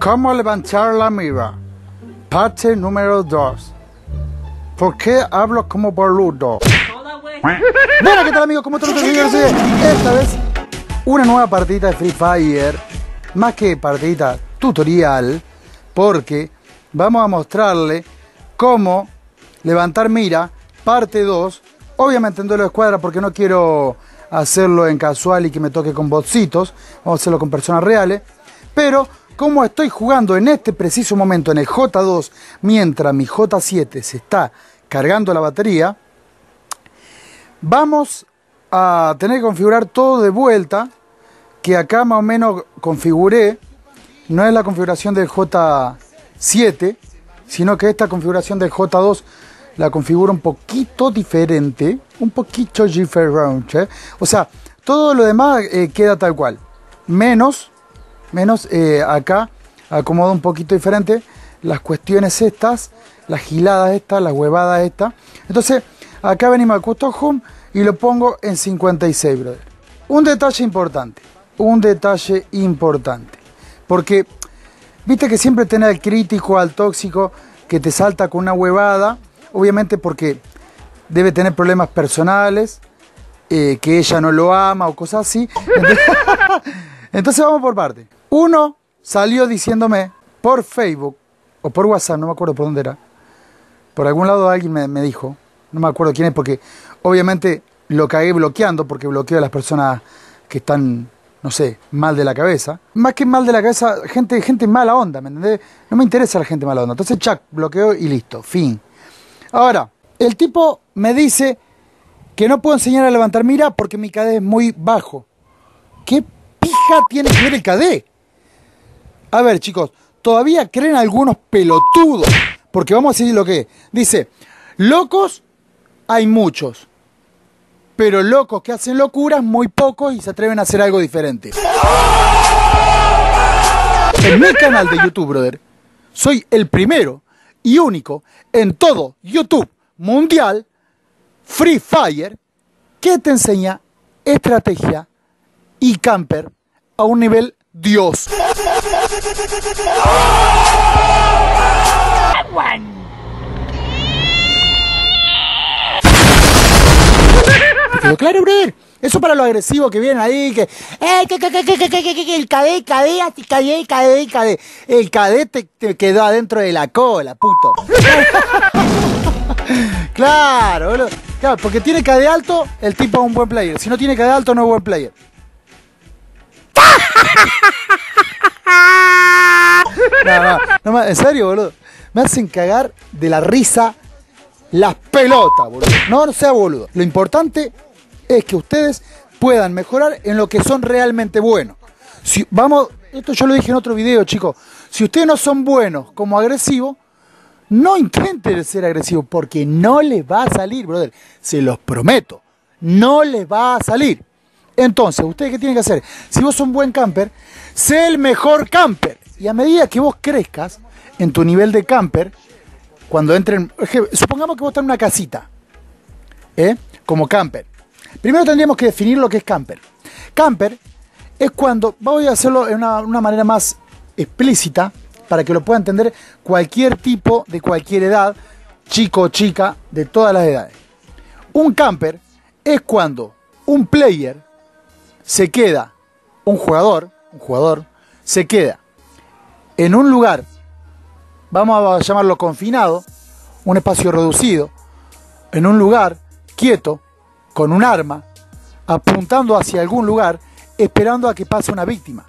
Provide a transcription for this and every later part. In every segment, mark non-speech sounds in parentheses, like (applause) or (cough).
¿Cómo levantar la mira? Parte número 2. ¿Por qué hablo como boludo? Bueno, ¿qué tal amigos? ¿Cómo están ustedes? Esta vez una nueva partida de Free Fire. Más que partidita tutorial. Porque vamos a mostrarle cómo levantar mira. Parte 2. Obviamente en duelo de escuadra porque no quiero hacerlo en casual y que me toque con botsitos. Vamos a hacerlo con personas reales. Pero como estoy jugando en este preciso momento en el J2 mientras mi J7 se está cargando la batería, vamos a tener que configurar todo de vuelta, que acá más o menos configuré, no es la configuración del J7, sino que esta configuración del J2 la configuro un poquito diferente, un poquito diferente, o sea, todo lo demás eh, queda tal cual, menos menos eh, acá acomodo un poquito diferente las cuestiones estas, las giladas estas, las huevadas estas. Entonces, acá venimos al custom home y lo pongo en 56, brother. Un detalle importante, un detalle importante. Porque, viste que siempre tenés al crítico, al tóxico, que te salta con una huevada, obviamente porque debe tener problemas personales, eh, que ella no lo ama o cosas así. (laughs) (laughs) Entonces vamos por parte. Uno salió diciéndome por Facebook o por WhatsApp, no me acuerdo por dónde era. Por algún lado alguien me, dijo, no me acuerdo quién es, porque obviamente lo cagué bloqueando, porque bloqueo a las personas que están, no sé, mal de la cabeza. Más que mal de la cabeza, gente, gente mala onda, ¿me entendés? No me interesa la gente mala onda. Entonces, chac, bloqueo y listo, fin. Ahora, el tipo me dice que no puedo enseñar a levantar mira porque mi KD es muy bajo. ¿Qué pija tiene que ver el KD? A ver, chicos, todavía creen algunos pelotudos. Porque vamos a decir lo que Dice, locos hay muchos. Pero locos que hacen locuras, muy pocos y se atreven a hacer algo diferente. En mi canal de YouTube, brother, soy el primero y único en todo YouTube mundial, Free Fire, que te enseña estrategia y camper a un nivel Dios. claro, brother? Eso para los agresivos que vienen ahí, que, eh, que, que, que, el cadé, cadé, el cadé, cadé, cadé. El cadé te, te quedó adentro de la cola, puto. (laughs) claro, boludo. Claro, porque tiene cadé alto, el tipo es un buen player. Si no tiene cadé alto, no es buen player. No, no, no, en serio, boludo. Me hacen cagar de la risa las pelotas, boludo. No, no sea boludo. Lo importante es que ustedes puedan mejorar en lo que son realmente buenos. Si, vamos, esto yo lo dije en otro video, chicos. Si ustedes no son buenos como agresivos, no intenten ser agresivos porque no les va a salir, brother. Se los prometo. No les va a salir. Entonces, ¿ustedes qué tienen que hacer? Si vos sos un buen camper, sé el mejor camper. Y a medida que vos crezcas en tu nivel de camper, cuando entren, supongamos que vos estás en una casita, ¿eh? como camper. Primero tendríamos que definir lo que es camper. Camper es cuando, voy a hacerlo de una, una manera más explícita, para que lo pueda entender cualquier tipo de cualquier edad, chico o chica, de todas las edades. Un camper es cuando un player se queda, un jugador, un jugador, se queda en un lugar, vamos a llamarlo confinado, un espacio reducido, en un lugar quieto, con un arma, apuntando hacia algún lugar, esperando a que pase una víctima.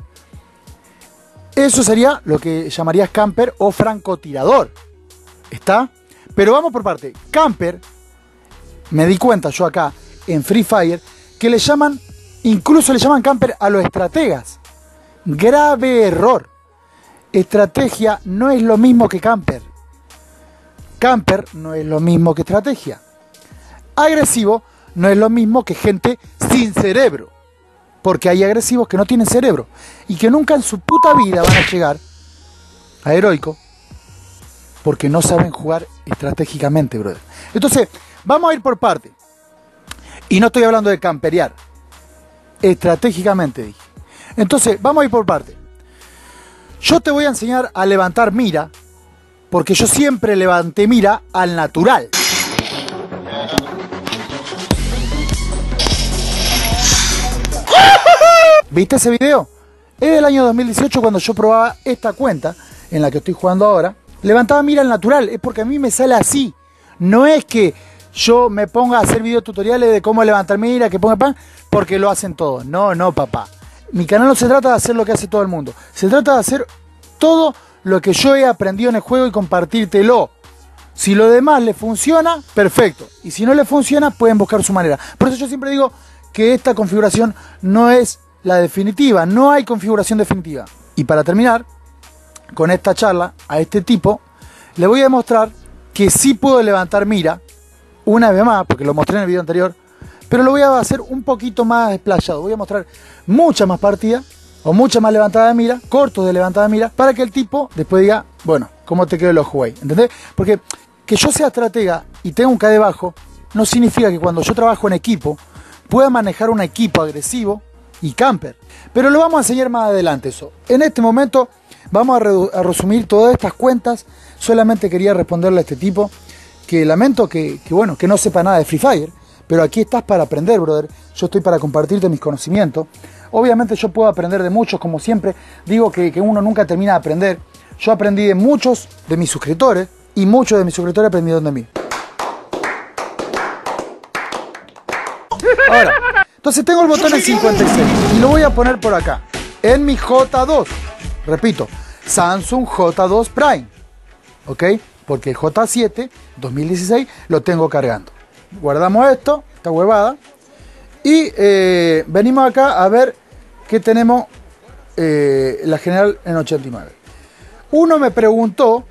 Eso sería lo que llamarías camper o francotirador. ¿Está? Pero vamos por parte. Camper, me di cuenta yo acá en Free Fire, que le llaman Incluso le llaman camper a los estrategas. Grave error. Estrategia no es lo mismo que camper. Camper no es lo mismo que estrategia. Agresivo no es lo mismo que gente sin cerebro. Porque hay agresivos que no tienen cerebro y que nunca en su puta vida van a llegar a heroico porque no saben jugar estratégicamente, brother. Entonces, vamos a ir por parte. Y no estoy hablando de camperear estratégicamente, dije. Entonces, vamos a ir por parte. Yo te voy a enseñar a levantar mira, porque yo siempre levanté mira al natural. ¿Viste ese video? Es del año 2018 cuando yo probaba esta cuenta en la que estoy jugando ahora. Levantaba mira al natural, es porque a mí me sale así. No es que yo me ponga a hacer videos tutoriales de cómo levantar mira, que ponga pan, porque lo hacen todos. No, no, papá. Mi canal no se trata de hacer lo que hace todo el mundo. Se trata de hacer todo lo que yo he aprendido en el juego y compartírtelo. Si lo demás le funciona, perfecto. Y si no le funciona, pueden buscar su manera. Por eso yo siempre digo que esta configuración no es la definitiva. No hay configuración definitiva. Y para terminar con esta charla, a este tipo, le voy a demostrar que sí puedo levantar mira una vez más, porque lo mostré en el video anterior, pero lo voy a hacer un poquito más desplayado. Voy a mostrar muchas más partidas o mucha más levantada de mira, cortos de levantada de mira, para que el tipo después diga, bueno, ¿cómo te quedo los jugué? ¿Entendés? Porque que yo sea estratega y tenga un KD bajo, no significa que cuando yo trabajo en equipo pueda manejar un equipo agresivo y camper. Pero lo vamos a enseñar más adelante eso. En este momento vamos a, a resumir todas estas cuentas. Solamente quería responderle a este tipo que lamento que, bueno, que no sepa nada de Free Fire, pero aquí estás para aprender, brother. Yo estoy para compartirte mis conocimientos. Obviamente yo puedo aprender de muchos, como siempre digo que, que uno nunca termina de aprender. Yo aprendí de muchos de mis suscriptores y muchos de mis suscriptores aprendieron de mí. Ahora, entonces tengo el botón en 56 y lo voy a poner por acá, en mi J2. Repito, Samsung J2 Prime. ¿Ok? Porque el J7 2016 lo tengo cargando. Guardamos esto, esta huevada. Y eh, venimos acá a ver qué tenemos eh, la general en 89. Uno me preguntó,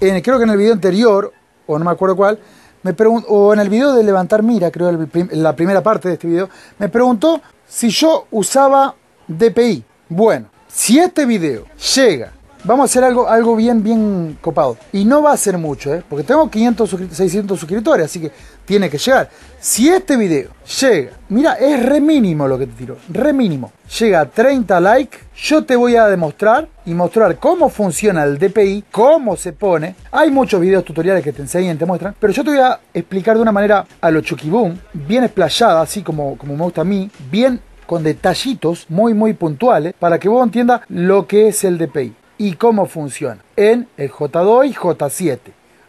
en, creo que en el video anterior, o no me acuerdo cuál, me preguntó, o en el video de levantar mira, creo en la primera parte de este video, me preguntó si yo usaba DPI. Bueno, si este video llega vamos a hacer algo, algo bien, bien copado. Y no va a ser mucho, ¿eh? porque tengo 500, 600 suscriptores, así que tiene que llegar. Si este video llega, mira, es re mínimo lo que te tiro, re mínimo. Llega a 30 likes, yo te voy a demostrar y mostrar cómo funciona el DPI, cómo se pone. Hay muchos videos tutoriales que te enseñan, te muestran, pero yo te voy a explicar de una manera a lo Chucky Boom, bien explayada, así como, como me gusta a mí, bien con detallitos muy muy puntuales para que vos entiendas lo que es el DPI y cómo funciona en el J2 y J7,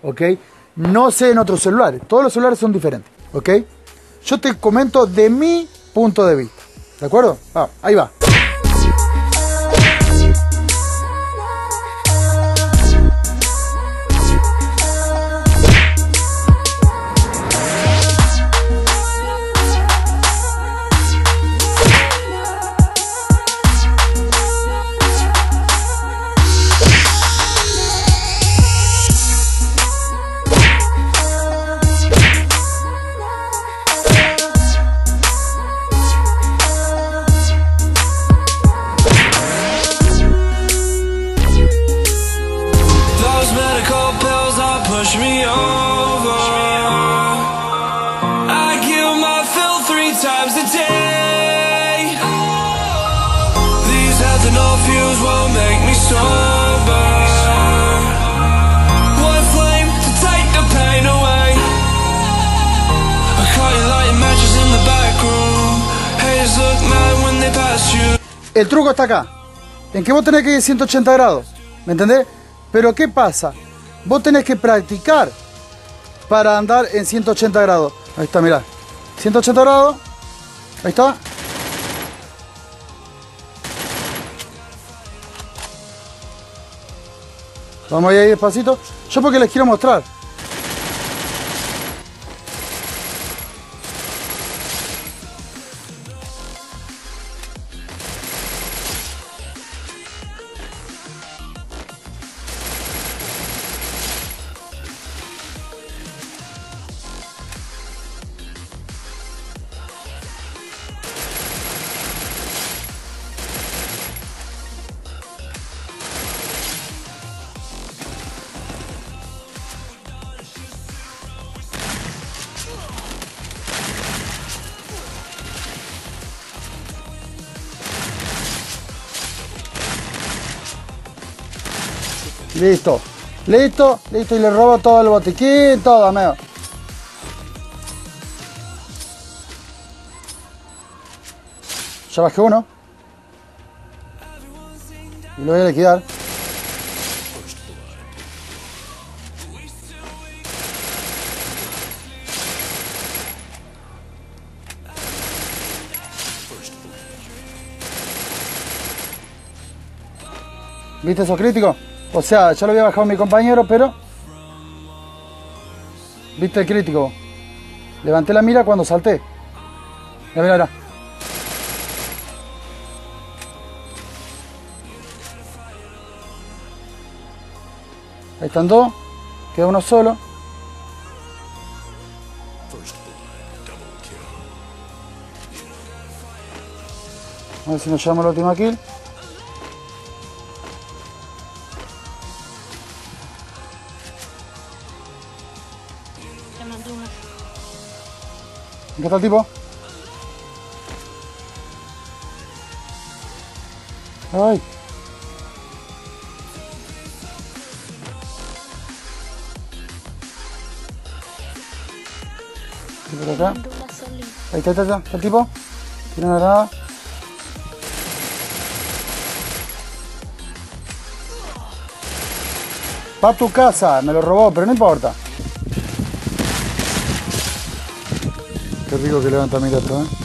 ¿ok? No sé en otros celulares, todos los celulares son diferentes, ¿ok? Yo te comento de mi punto de vista, ¿de acuerdo? Ah, ahí va. El truco está acá. En que vos tenés que ir 180 grados. ¿Me entendés? Pero ¿qué pasa? Vos tenés que practicar para andar en 180 grados. Ahí está, mirá. 180 grados. Ahí está. Vamos a ir despacito. Yo porque les quiero mostrar. Listo. Listo, listo. Y le robo todo el botiquín, todo, amigo. Ya bajé uno. Y lo voy a liquidar. ¿Viste esos críticos? O sea, ya lo había bajado mi compañero, pero... ¿Viste el crítico? Levanté la mira cuando salté. Mira, mira, mira. Ahí están dos. Queda uno solo. A ver si nos llevamos la última kill. ¿Qué está el tipo? Ay. ¿Qué por acá? Ahí está, está, está, está el tipo. Tiene una granada. Va a tu casa, me lo robó, pero no importa. Qué rico que levanta mi gato, eh.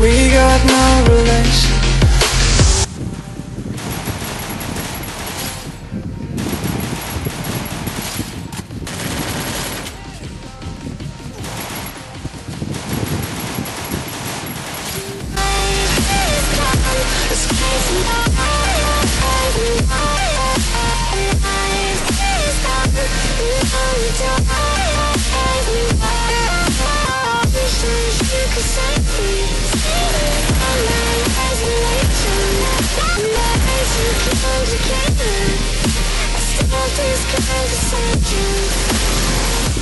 We got no relation. these can't you.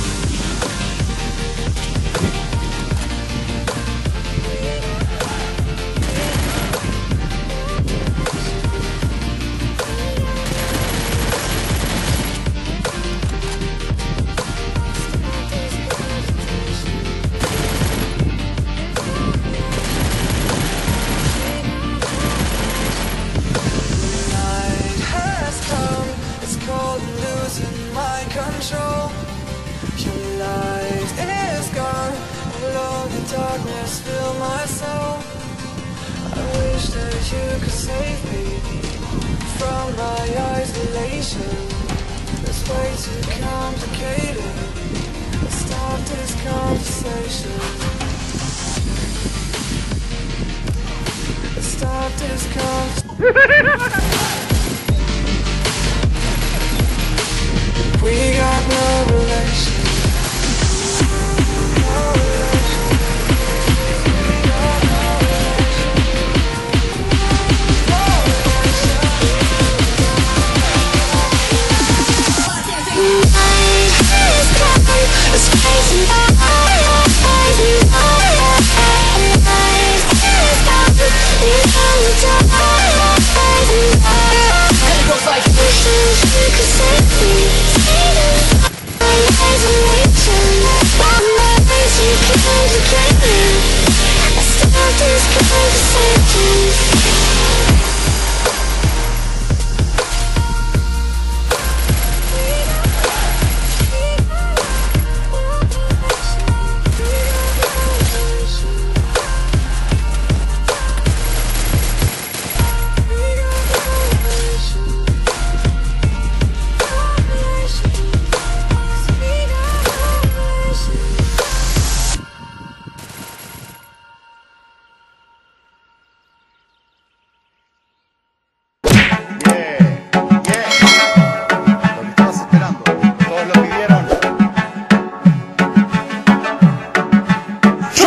Start this conversation. This conversation. (laughs) We got no relation.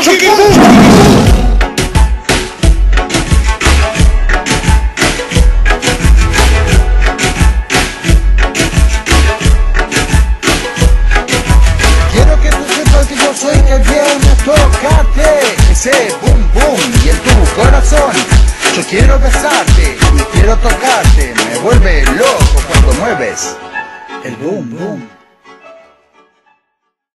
que, que, que...